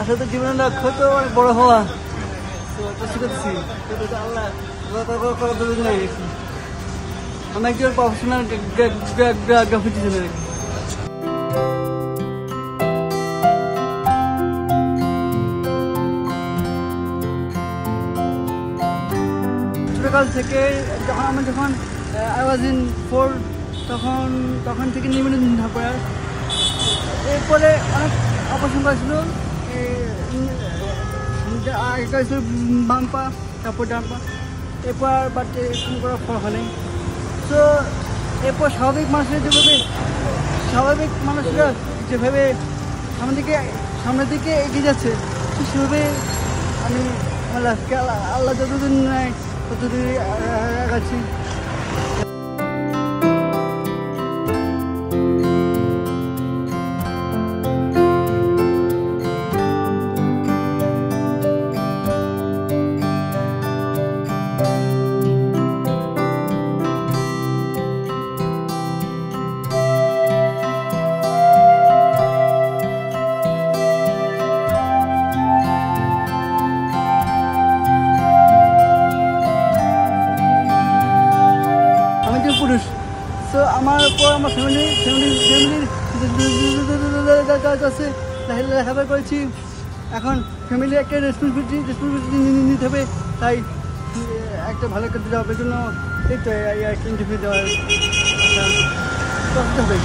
আসলে তো জীবনের লক্ষ্য তো অনেক বড় হওয়া। আমি একজন প্রফেশনাল ছোটকাল থেকে যখন আমি যখন আই ওয়াজ ইন ফোর তখন তখন থেকে নিয়মিত ঠাকুর এরপরে অনেক অপারেশন করেছিল আগে করেছিল বাম পা তারপর ডান এরপর বাট এরকম করার ফল হয়নি। তো, এরপর স্বাভাবিক মানুষের যেভাবে স্বাভাবিক মানুষরা যেভাবে সামনের দিকে সামনের দিকে এগিয়ে যাচ্ছে সেভাবে আমি আল্লাহ যতদিন নেয় ততদিন আগাচ্ছি। তো আমার পর আমার ফ্যামিলি ফ্যামিলি ফ্যামিলির আছে লেখাপড়া করেছি। এখন ফ্যামিলি একটা রেসপন্সিবিলিটি রেসপন্সিবিলিটি নিতে হবে। তাই একটা ভালো করতে হবে জন্য এই তো ইন্টারভিউ দেওয়ার করতে হবে।